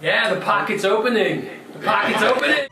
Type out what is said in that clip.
Yeah, the pocket's opening. The pocket's opening.